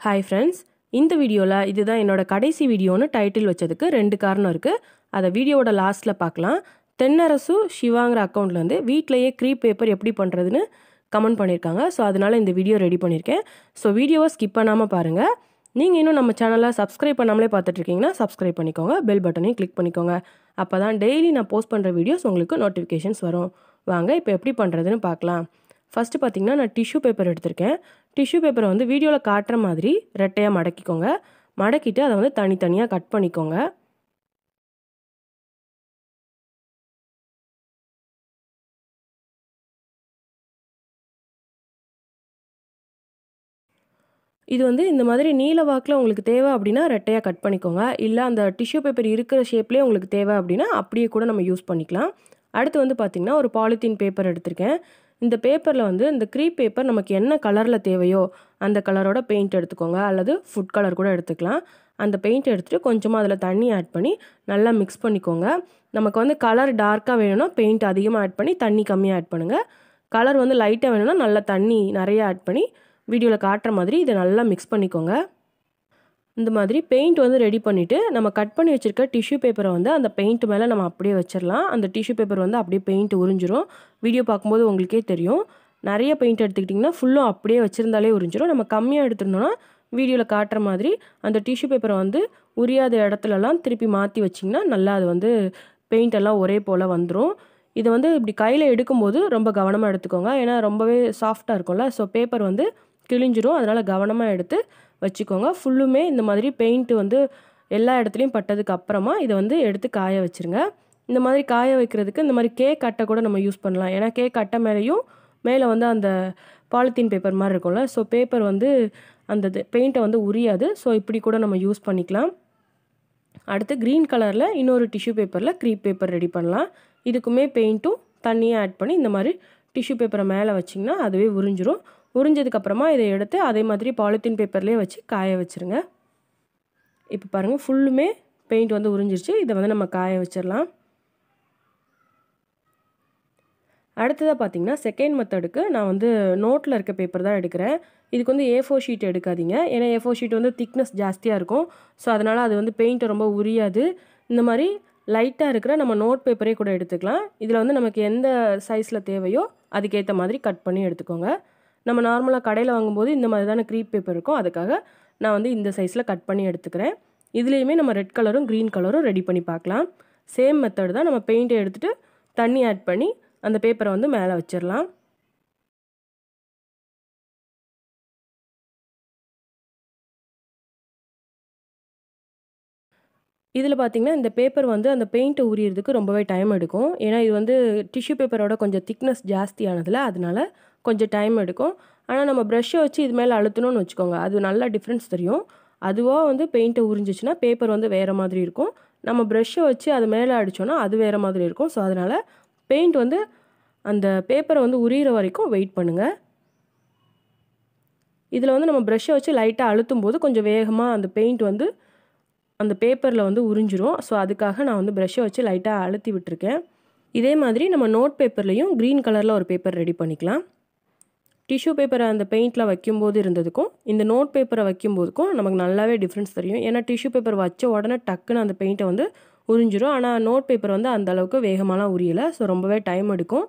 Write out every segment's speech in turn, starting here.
Hi friends இந்த வீடியோவில் இதுதான் என்னோட கடைசி வீடியோன்னு டைட்டில் வச்சதுக்கு ரெண்டு காரணம் இருக்குது அதை வீடியோவோட லாஸ்ட்டில் பார்க்கலாம் தென்னரசு சிவாங்கிற அக்கௌண்ட்லேருந்து வீட்டிலையே க்ரீப் பேப்பர் எப்படி பண்ணுறதுன்னு கமெண்ட் பண்ணியிருக்காங்க ஸோ அதனால் இந்த வீடியோ ரெடி பண்ணியிருக்கேன் ஸோ வீடியோவை ஸ்கிப் பண்ணாமல் பாருங்கள் நீங்கள் இன்னும் நம்ம சேனலை சப்ஸ்கிரைப் பண்ணாமலே பார்த்துட்ருக்கீங்கன்னா சப்ஸ்கிரைப் பண்ணிக்கோங்க. பெல் பட்டனையும் கிளிக் பண்ணிக்கோங்க. அப்போ தான் டெய்லி நான் போஸ்ட் பண்ணுற வீடியோஸ் உங்களுக்கு நோட்டிஃபிகேஷன்ஸ் வரும். வாங்க இப்போ எப்படி பண்ணுறதுன்னு பார்க்கலாம் ஃபஸ்ட்டு பார்த்தீங்கன்னா நான் டிஷ்யூ பேப்பர் எடுத்திருக்கேன். டிஷ்யூ பேப்பரை வந்து வீடியோவில் காட்டுற மாதிரி ரெட்டையாக மடக்கிக்கோங்க. மடக்கிட்டு அதை வந்து தனித்தனியாக கட் பண்ணிக்கோங்க. இது வந்து இந்த மாதிரி நீல வாக்கில் உங்களுக்கு தேவை அப்படின்னா ரெட்டையாக கட் பண்ணிக்கோங்க. இல்லை அந்த டிஷ்யூ பேப்பர் இருக்கிற ஷேப்லேயே உங்களுக்கு தேவை அப்படின்னா அப்படியே கூட நம்ம யூஸ் பண்ணிக்கலாம். அடுத்து வந்து பார்த்திங்கன்னா ஒரு பாலித்தீன் பேப்பர் எடுத்திருக்கேன். இந்த பேப்பரில் வந்து இந்த க்ரீப் பேப்பர் நமக்கு என்ன கலரில் தேவையோ அந்த கலரோட பெயிண்ட் எடுத்துக்கோங்க. அல்லது ஃபுட் கலர் கூட எடுத்துக்கலாம். அந்த பெயிண்ட் எடுத்துகிட்டு கொஞ்சமாக அதில் தண்ணி ஆட் பண்ணி நல்லா மிக்ஸ் பண்ணிக்கோங்க. நமக்கு வந்து கலர் டார்க்காக வேணும்னா பெயிண்ட் அதிகமாக ஆட் பண்ணி தண்ணி கம்மியாக ஆட் பண்ணுங்கள் கலர் வந்து லைட்டாக வேணும்னா நல்லா தண்ணி நிறைய ஆட் பண்ணி வீடியோவில் காட்டுற மாதிரி இதை நல்லா மிக்ஸ் பண்ணிக்கோங்க. இந்த மாதிரி பெயிண்ட் வந்து ரெடி பண்ணிவிட்டு நம்ம கட் பண்ணி வச்சுருக்க டிஷ்யூ பேப்பரை வந்து அந்த பெயிண்ட் மேலே நம்ம அப்படியே வச்சிடலாம் அந்த டிஷ்யூ பேப்பர் வந்து அப்படியே பெயிண்ட் உறிஞ்சிரும். வீடியோ பார்க்கும்போது உங்களுக்கே தெரியும். நிறைய பெயிண்ட் எடுத்துக்கிட்டிங்கன்னா ஃபுல்லும் அப்படியே வச்சுருந்தாலே உறிஞ்சிரும். நம்ம கம்மியாக எடுத்துருந்தோன்னா வீடியோவில் காட்டுற மாதிரி அந்த டிஷ்யூ பேப்பரை வந்து உரியாத இடத்துலலாம் திருப்பி மாற்றி வச்சிங்கன்னா நல்லா அது வந்து பெயிண்ட் எல்லாம் ஒரே போல் வந்துடும் இதை வந்து இப்படி கையில் எடுக்கும்போது ரொம்ப கவனமாக எடுத்துக்கோங்க. ஏன்னா ரொம்பவே சாஃப்டாக இருக்கும்ல. ஸோ பேப்பர் வந்து கிழிஞ்சிரும். அதனால் கவனமாக எடுத்து வச்சுக்கோங்க. ஃபுல்லுமே இந்த மாதிரி பெயிண்ட் வந்து எல்லா இடத்துலையும் பட்டதுக்கு அப்புறமா இதை வந்து எடுத்து காய வச்சுருங்க. இந்த மாதிரி காய வைக்கிறதுக்கு இந்த மாதிரி கேக் அட்டை கூட நம்ம யூஸ் பண்ணலாம். ஏன்னா கேக் அட்டை மேலேயும் மேலே வந்து அந்த பாலித்தீன் பேப்பர் மாதிரி இருக்கும்ல. ஸோ பேப்பர் வந்து அந்த பெயிண்ட்டை வந்து உரியாது. ஸோ இப்படி கூட நம்ம யூஸ் பண்ணிக்கலாம். அடுத்து க்ரீன் கலரில் இன்னொரு டிஷ்யூ பேப்பரில் க்ரீப் பேப்பர் ரெடி பண்ணலாம். இதுக்குமே பெயிண்ட்டும் தண்ணியும் ஆட் பண்ணி இந்த மாதிரி டிஷ்யூ பேப்பரை மேலே வச்சிங்கன்னா அதுவே உறிஞ்சிரும். உறிஞ்சதுக்கப்புறமா இதை எடுத்து அதே மாதிரி பாலித்தீன் பேப்பர்லேயே வச்சு காய வச்சுருங்க. இப்போ பாருங்கள் ஃபுல்லுமே பெயிண்ட் வந்து உறிஞ்சிருச்சு. இதை வந்து நம்ம காய வச்சிடலாம். அடுத்ததாக பார்த்தீங்கன்னா செகண்ட் மெத்தடுக்கு நான் வந்து நோட்டில் இருக்க பேப்பர் தான் எடுக்கிறேன். இதுக்கு வந்து ஏ ஃபோர் ஷீட் எடுக்காதீங்க. ஏன்னா ஏ ஃபோர் ஷீட் வந்து திக்னஸ் ஜாஸ்தியாக இருக்கும். ஸோ அதனால் அது வந்து பெயிண்ட்டை ரொம்ப உரியாது. இந்த மாதிரி லைட்டாக இருக்கிற நம்ம நோட் பேப்பரே கூட எடுத்துக்கலாம். இதில் வந்து நமக்கு எந்த சைஸில் தேவையோ அதுக்கேற்ற மாதிரி கட் பண்ணி எடுத்துக்கோங்க. நம்ம நார்மலாக கடையில் வாங்கும்போது இந்த மாதிரி தானே க்ரீப் பேப்பர் இருக்கும் அதுக்காக நான் வந்து இந்த சைஸில் கட் பண்ணி எடுத்துக்கிறேன். இதுலேயுமே நம்ம ரெட் கலரும் க்ரீன் கலரும் ரெடி பண்ணி பார்க்கலாம். சேம் மெத்தடு தான் நம்ம பெயிண்ட்டை எடுத்துகிட்டு தண்ணி ஆட் பண்ணி அந்த பேப்பரை வந்து மேலே வச்சிடலாம் இதில் பார்த்திங்கன்னா இந்த பேப்பர் வந்து அந்த பெயிண்ட்டை உரியறதுக்கு ரொம்பவே டைம் எடுக்கும். ஏன்னா இது வந்து டிஷ்யூ பேப்பரோட கொஞ்சம் திக்னஸ் ஜாஸ்தியானதில் அதனால் கொஞ்சம் டைம் எடுக்கும். ஆனால் நம்ம ப்ரஷ்ஷை வச்சு இது மேலே அழுத்தணும்னு வச்சுக்கோங்க. அது நல்லா டிஃப்ரென்ஸ் தெரியும். அதுவாக வந்து பெயிண்ட்டை உறிஞ்சிச்சுன்னா பேப்பர் வந்து வேறு மாதிரி இருக்கும். நம்ம ப்ரஷ்ஷை வச்சு அது மேலே அடித்தோன்னா அது வேறு மாதிரி இருக்கும். ஸோ அதனால் பெயிண்ட் வந்து அந்த பேப்பரை வந்து உரியிற வரைக்கும் வெயிட் பண்ணுங்கள் இதில் வந்து நம்ம ப்ரஷ்ஷை வச்சு லைட்டாக அழுத்தும் போது கொஞ்சம் வேகமாக அந்த பெயிண்ட் வந்து அந்த பேப்பரில் வந்து உறிஞ்சிரும். ஸோ அதுக்காக நான் வந்து ப்ரஷ்ஷை வச்சு லைட்டாக அழுத்தி விட்டுருக்கேன். இதே மாதிரி நம்ம நோட் பேப்பர்லேயும் க்ரீன் கலரில் ஒரு பேப்பர் ரெடி பண்ணிக்கலாம். டிஷ்யூ பேப்பரை அந்த பெயிண்டில் வைக்கும்போது இருந்ததுக்கும் இந்த நோட் பேப்பரை வைக்கும்போதுக்கும் நமக்கு நல்லாவே டிஃப்ரென்ஸ் தெரியும். ஏன்னா டிஷ்யூ பேப்பர் வச்ச உடனே டக்குன்னு அந்த பெயிண்ட்டை வந்து உறிஞ்சிரும். ஆனால் நோட் பேப்பர் வந்து அந்த அளவுக்கு வேகமாலாம் உரியலை. ஸோ ரொம்பவே டைம் எடுக்கும்.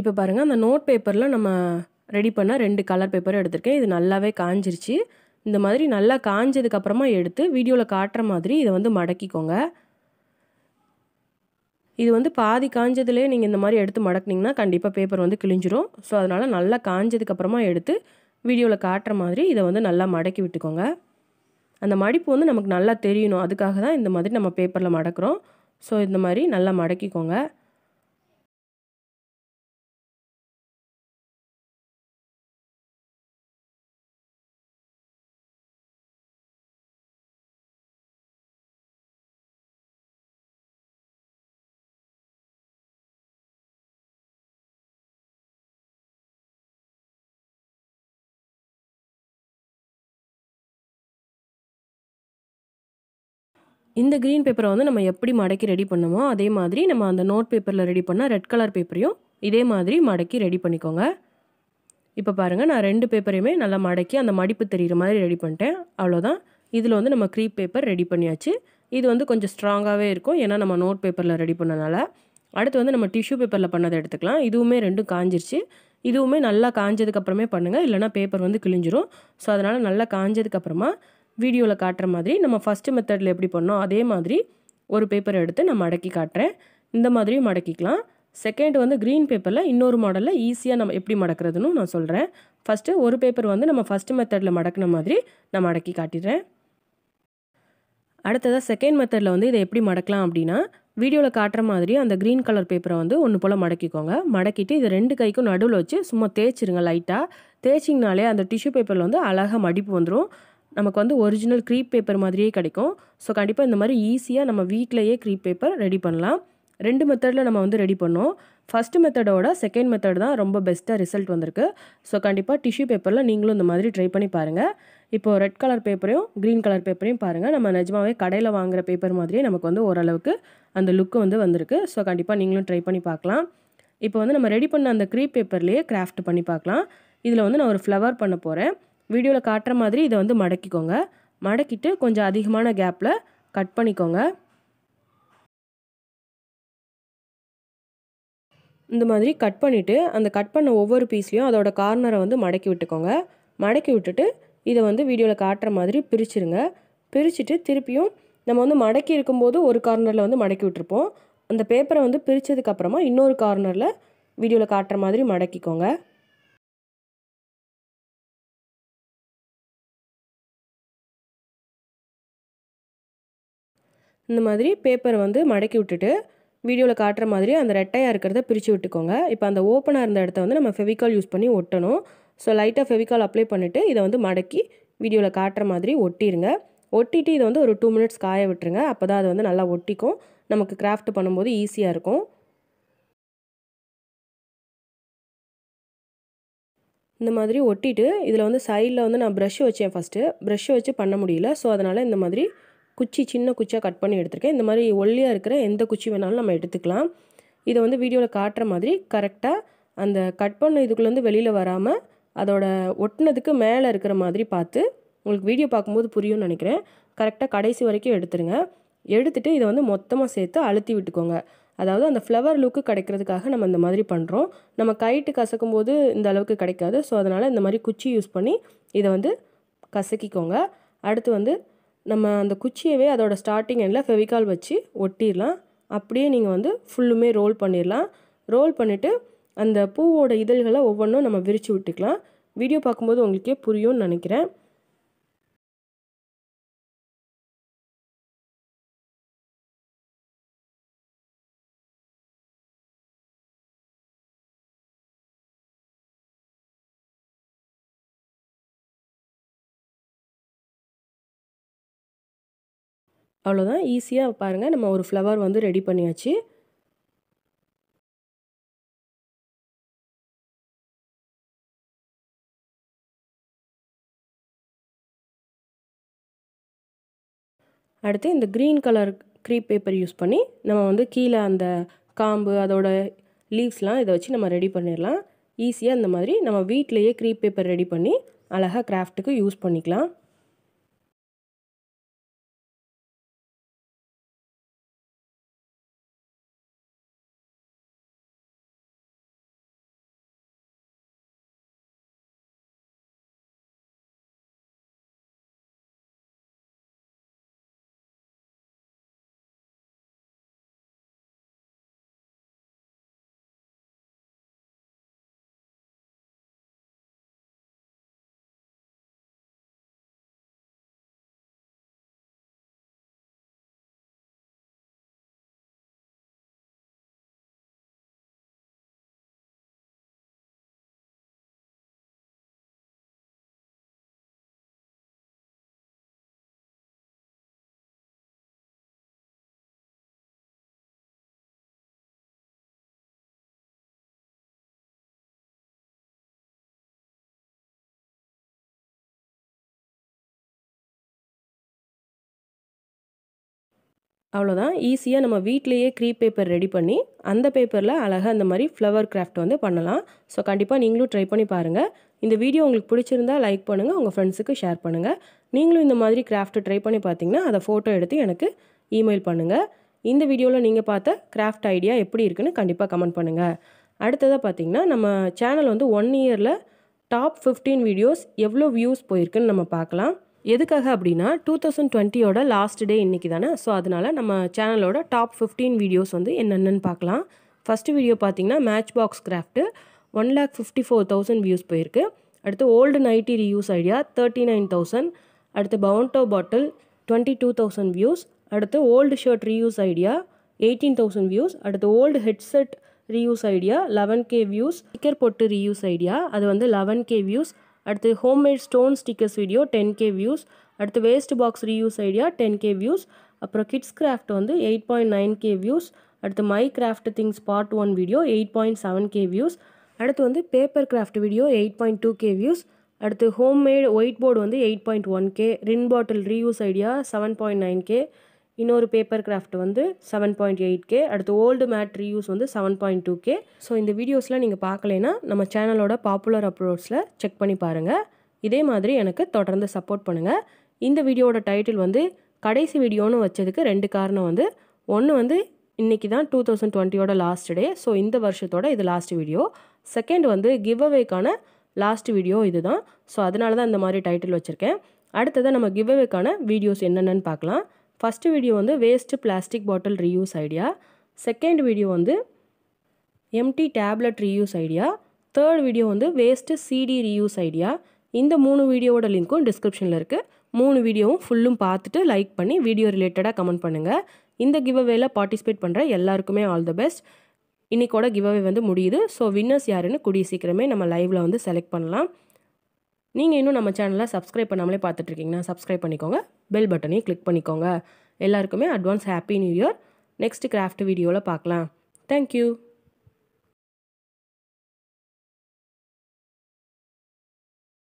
இப்போ பாருங்கள் அந்த நோட் பேப்பரில் நம்ம ரெடி பண்ண ரெண்டு கலர் பேப்பரும் எடுத்திருக்கேன். இது நல்லாவே காஞ்சிருச்சு. இந்த மாதிரி நல்லா காஞ்சதுக்கப்புறமா எடுத்து வீடியோவில் காட்டுற மாதிரி இதை வந்து மடக்கிக்கோங்க. இது வந்து பாதி காஞ்சதுலேயே நீங்கள் இந்த மாதிரி எடுத்து மடக்குனிங்கன்னா கண்டிப்பாக பேப்பர் வந்து கிழிஞ்சிரும். ஸோ அதனால் நல்லா காஞ்சதுக்கப்புறமா எடுத்து வீடியோவில் காட்டுற மாதிரி இதை வந்து நல்லா மடக்கி விட்டுக்கோங்க. அந்த மடிப்பு வந்து நமக்கு நல்லா தெரியணும். அதுக்காக தான் இந்த மாதிரி நம்ம பேப்பரில் மடக்கிறோம். ஸோ இந்த மாதிரி நல்லா மடக்கிக்கோங்க. இந்த க்ரீன் பேப்பரை வந்து நம்ம எப்படி மடக்கி ரெடி பண்ணுமோ அதே மாதிரி நம்ம அந்த நோட் பேப்பரில் ரெடி பண்ணால் ரெட் கலர் பேப்பரையும் இதே மாதிரி மடக்கி ரெடி பண்ணிக்கோங்க. இப்போ பாருங்கள் நான் ரெண்டு பேப்பரையுமே நல்லா மடக்கி அந்த மடிப்பு தெரிகிற மாதிரி ரெடி பண்ணிட்டேன். அவ்வளோதான் இதில் வந்து நம்ம க்ரீப் பேப்பர் ரெடி பண்ணியாச்சு. இது வந்து கொஞ்சம் ஸ்ட்ராங்காகவே இருக்கும். ஏன்னா நம்ம நோட் பேப்பரில் ரெடி பண்ணனால. அடுத்து வந்து நம்ம டிஷ்யூ பேப்பரில் பண்ணதை எடுத்துக்கலாம். இதுவுமே ரெண்டும் காஞ்சிருச்சு. இதுவுமே நல்லா காஞ்சதுக்கப்புறமே பண்ணுங்கள் இல்லைனா பேப்பர் வந்து கிழிஞ்சிரும். ஸோ அதனால் நல்லா காஞ்சதுக்கப்புறமா வீடியோவில் காட்டுற மாதிரி நம்ம ஃபஸ்ட்டு மெத்தடில் எப்படி பண்ணோம் அதே மாதிரி ஒரு பேப்பர் எடுத்து நான் மடக்கி காட்டுறேன். இந்த மாதிரியும் மடக்கிக்கலாம் செகண்ட் வந்து க்ரீன் பேப்பரில் இன்னொரு மாடலில் ஈஸியாக நம்ம எப்படி மடக்கிறதுன்னு நான் சொல்கிறேன் ஃபஸ்ட்டு ஒரு பேப்பர் வந்து நம்ம ஃபஸ்ட்டு மெத்தடில் மடக்கின மாதிரி நான் மடக்கி காட்டிடுறேன். அடுத்ததாக செகண்ட் மெத்தடில் வந்து இதை எப்படி மடக்கலாம் அப்படின்னா வீடியோவில் காட்டுற மாதிரி அந்த க்ரீன் கலர் பேப்பரை வந்து ஒன்று போல் மடக்கிக்கோங்க. மடக்கிட்டு இது ரெண்டு கைக்கும் நடுவில் வச்சு சும்மா தேய்ச்சிருங்க லைட்டாக தேய்ச்சிங்கனாலே அந்த டிஷ்யூ பேப்பரில் வந்து அழகாக மடிப்பு வந்துடும் நமக்கு வந்து ஒரிஜினல் க்ரீப் பேப்பர் மாதிரியே கிடைக்கும். ஸோ கண்டிப்பாக இந்த மாதிரி ஈஸியாக நம்ம வீட்டிலையே க்ரீப் பேப்பர் ரெடி பண்ணலாம். ரெண்டு மெத்தடில் நம்ம வந்து ரெடி பண்ணோம். ஃபஸ்ட்டு மெத்தடோட செகண்ட் மெத்தட் தான் ரொம்ப பெஸ்ட்டாக ரிசல்ட் வந்திருக்கு. ஸோ கண்டிப்பாக டிஷ்யூ பேப்பரில் நீங்களும் இந்த மாதிரி ட்ரை பண்ணி பாருங்கள் இப்போது ரெட் கலர் பேப்பரையும் க்ரீன் கலர் பேப்பரையும் பாருங்கள் நம்ம நிஜமாவே கடையில் வாங்குகிற பேப்பர் மாதிரியே நமக்கு வந்து ஓரளவுக்கு அந்த லுக்கு வந்து வந்திருக்கு. ஸோ கண்டிப்பாக நீங்களும் ட்ரை பண்ணி பார்க்கலாம் இப்போ வந்து நம்ம ரெடி பண்ண அந்த க்ரீப் பேப்பர்லேயே கிராஃப்ட் பண்ணி பார்க்கலாம் இதில் வந்து நான் ஒரு ஃப்ளவர் பண்ண போகிறேன் வீடியோவில் காட்டுற மாதிரி இதை வந்து மடக்கிக்கோங்க. மடக்கிட்டு கொஞ்சம் அதிகமான கேப்பில் கட் பண்ணிக்கோங்க. இந்த மாதிரி கட் பண்ணிவிட்டு அந்த கட் பண்ண ஒவ்வொரு பீஸ்லேயும் அதோட கார்னரை வந்து மடக்கி விட்டுக்கோங்க. மடக்கி விட்டுட்டு இதை வந்து வீடியோவில் காட்டுற மாதிரி பிரிச்சுருங்க. பிரிச்சுட்டு திருப்பியும் நம்ம வந்து மடக்கி இருக்கும்போது ஒரு கார்னரில் வந்து மடக்கி விட்டுருப்போம். அந்த பேப்பரை வந்து பிரித்ததுக்கப்புறமா இன்னொரு கார்னரில் வீடியோவில் காட்டுற மாதிரி மடக்கிக்கோங்க. இந்த மாதிரி பேப்பரை வந்து மடக்கி விட்டுட்டு வீடியோவில் காட்டுற மாதிரி அந்த ரெட்டையாக இருக்கிறத பிரித்து விட்டுக்கோங்க. இப்போ அந்த ஓப்பனாக இருந்த இடத்த வந்து நம்ம ஃபெவிகால் யூஸ் பண்ணி ஒட்டணும். ஸோ லைட்டாக ஃபெவிகால் அப்ளை பண்ணிவிட்டு இதை வந்து மடக்கி வீடியோவில் காட்டுற மாதிரி ஒட்டிடுங்க ஒட்டிட்டு இதை வந்து ஒரு டூ மினிட்ஸ் காய விட்டுருங்க. அப்போ தான் அது வந்து நல்லா ஒட்டிக்கும். நமக்கு கிராஃப்ட் பண்ணும்போது ஈஸியாக இருக்கும். இந்த மாதிரி ஒட்டிட்டு இதில் வந்து சைடில் வந்து நான் ப்ரஷ் வச்சேன் ஃபஸ்ட்டு ப்ரஷ் வச்சு பண்ண முடியல. ஸோ அதனால் இந்த மாதிரி குச்சி சின்ன குச்சியாக கட் பண்ணி எடுத்திருக்கேன். இந்த மாதிரி ஒல்லியாக இருக்கிற எந்த குச்சி வேணாலும் நம்ம எடுத்துக்கலாம். இதை வந்து வீடியோவில் காட்டுற மாதிரி கரெக்டாக அந்த கட் பண்ண இதுக்குள்ளேருந்து வெளியில் வராமல் அதோட ஒட்டினதுக்கு மேலே இருக்கிற மாதிரி பார்த்து உங்களுக்கு வீடியோ பார்க்கும்போது புரியும்னு நினைக்கிறேன். கரெக்டாக கடைசி வரைக்கும் எடுத்துருங்க. எடுத்துகிட்டு இதை வந்து மொத்தமாக சேர்த்து அழுத்தி விட்டுக்கோங்க. அதாவது அந்த ஃப்ளவர் லுக்கு கிடைக்கிறதுக்காக நம்ம இந்த மாதிரி பண்ணுறோம் நம்ம கைட்டு கசக்கும் போது இந்த அளவுக்கு கிடைக்காது. ஸோ அதனால் இந்த மாதிரி குச்சி யூஸ் பண்ணி இதை வந்து கசக்கிக்கோங்க. அடுத்து வந்து நம்ம அந்த குச்சியவே அதோட ஸ்டார்டிங் எண்டில் ஃபெவிகால் வச்சு ஒட்டிடலாம். அப்படியே நீங்கள் வந்து ஃபுல்லுமே ரோல் பண்ணிடலாம். ரோல் பண்ணிவிட்டு அந்த பூவோட இதழ்களை ஒவ்வொன்றும் நம்ம விரித்து விட்டுக்கலாம். வீடியோ பார்க்கும்போது உங்களுக்கே புரியும்னு நினைக்கிறேன். அவ்வளோதான் ஈஸியாக பாருங்கள் நம்ம ஒரு ஃப்ளவர் வந்து ரெடி பண்ணியாச்சு. அடுத்து இந்த green colour crepe paper use பண்ணி நம்ம வந்து கீழே அந்த காம்பு அதோட லீவ்ஸ்லாம் இதை வச்சு நம்ம ரெடி பண்ணிடலாம். ஈஸியாக இந்த மாதிரி நம்ம வீட்டிலையே க்ரீப் பேப்பர் ரெடி பண்ணி அழகாக கிராஃப்ட்டுக்கு யூஸ் பண்ணிக்கலாம். அவ்வளோதான். ஈஸியாக நம்ம வீட்டிலேயே க்ரீப் பேப்பர் ரெடி பண்ணி அந்த பேப்பரில் அழகாக அந்த மாதிரி ஃப்ளவர் கிராஃப்ட் வந்து பண்ணலாம். ஸோ கண்டிப்பாக நீங்களும் ட்ரை பண்ணி பாருங்கள் இந்த வீடியோ உங்களுக்கு பிடிச்சிருந்தா லைக் பண்ணுங்கள் உங்கள் ஃப்ரெண்ட்ஸுக்கு ஷேர் பண்ணுங்கள் நீங்களும் இந்த மாதிரி கிராஃப்ட் ட்ரை பண்ணி பார்த்தீங்கன்னா அதை ஃபோட்டோ எடுத்து எனக்கு இமெயில் பண்ணுங்கள் இந்த வீடியோவில் நீங்கள் பார்த்த கிராஃப்ட் ஐடியா எப்படி இருக்குன்னு கண்டிப்பாக கமெண்ட் பண்ணுங்கள் அடுத்ததாக பார்த்தீங்கன்னா நம்ம சேனல் வந்து ஒன் இயரில் டாப் ஃபிஃப்டீன் வீடியோஸ் எவ்வளோ வியூஸ் போயிருக்குன்னு நம்ம பார்க்கலாம். எதுக்காக அப்படின்னா டூ தௌசண்ட் டுவெண்ட்டியோட லாஸ்ட் டே இன்றைக்கி தானே? ஸோ அதனால் நம்ம சேனலோட டாப் ஃபிஃப்டீன் வீடியோஸ் வந்து என்னென்னு பார்க்கலாம். ஃபஸ்ட்டு வீடியோ பார்த்தீங்கன்னா match box craft one lakh fifty four thousand views போயிருக்கு. அடுத்து old nighty reuse idea thirty nine thousand அடுத்து Bovonto bottle twenty two thousand views அடுத்து old shirt reuse idea eighteen thousand views அடுத்து old headset reuse idea eleven K views sticker பொட்டு reuse idea அது வந்து eleven K views அடுத்து homemade stone stickers video ten K views அடுத்து waste box reuse idea ten K views அப்புறம் kids craft வந்து eight point nine K views அடுத்து my craft things part one video eight point seven K views அடுத்து வந்து paper craft video eight point two K views அடுத்து homemade white board வந்து eight point one K Rin bottle reuse idea seven point nine K இன்னொரு paper craft வந்து seven point eight K அடுத்து old mat reuse வந்து seven point two K so இந்த வீடியோஸ்லாம் நீங்கள் பார்க்கலைன்னா நம்ம சேனலோட பாப்புலர் அப்லோட்ஸில் செக் பண்ணி பாருங்கள் இதே மாதிரி எனக்கு தொடர்ந்து சப்போர்ட் பண்ணுங்கள் இந்த வீடியோட டைட்டில் வந்து கடைசி வீடியோன்னு வச்சதுக்கு ரெண்டு காரணம் வந்து ஒன்று வந்து இன்றைக்கி தான் டூ தௌசண்ட் டுவெண்ட்டியோட லாஸ்ட் டே ஸோ இந்த வருஷத்தோட இது லாஸ்ட் வீடியோ செகண்ட் வந்து கிவ் அவேக்கான லாஸ்ட் வீடியோ இது தான் ஸோ அதனால தான் இந்த மாதிரி டைட்டில் வச்சுருக்கேன். அடுத்ததாக நம்ம கிவ் அவேக்கான வீடியோஸ் என்னென்னு பார்க்கலாம். ஃபஸ்ட்டு வீடியோ வந்து waste plastic bottle reuse idea second video வந்து empty tablet reuse idea third video வந்து வேஸ்ட்டு சிடி ரீயூஸ் ஐடியா இந்த மூணு வீடியோவோட லிங்க்கும் டிஸ்கிரிப்ஷனில் இருக்குது மூணு வீடியோவும் ஃபுல்லும் பார்த்துட்டு லைக் பண்ணி வீடியோ ரிலேட்டடாக கமெண்ட் பண்ணுங்கள் இந்த கிவ்அவேல பார்ட்டிசிபேட் பண்ணுற எல்லாருக்குமே ஆல் த பெஸ்ட் இன்றைக்கோட கிவ்அவே வந்து முடியுது. ஸோ வின்னர்ஸ் யாருன்னு கூடிய சீக்கிரமே நம்ம லைவில் வந்து செலக்ட் பண்ணலாம். நீங்கள் இன்னும் நம்ம சேனலை சப்ஸ்கிரைப் பண்ணாமலே பார்த்துட்ருக்கீங்கன்னா சப்ஸ்கிரைப் பண்ணிக்கோங்க. பெல் பட்டனையும் கிளிக் பண்ணிக்கோங்க. எல்லாருக்குமே advance happy new year next craft வீடியோவில் பார்க்கலாம். Thank you